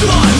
Slime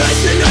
and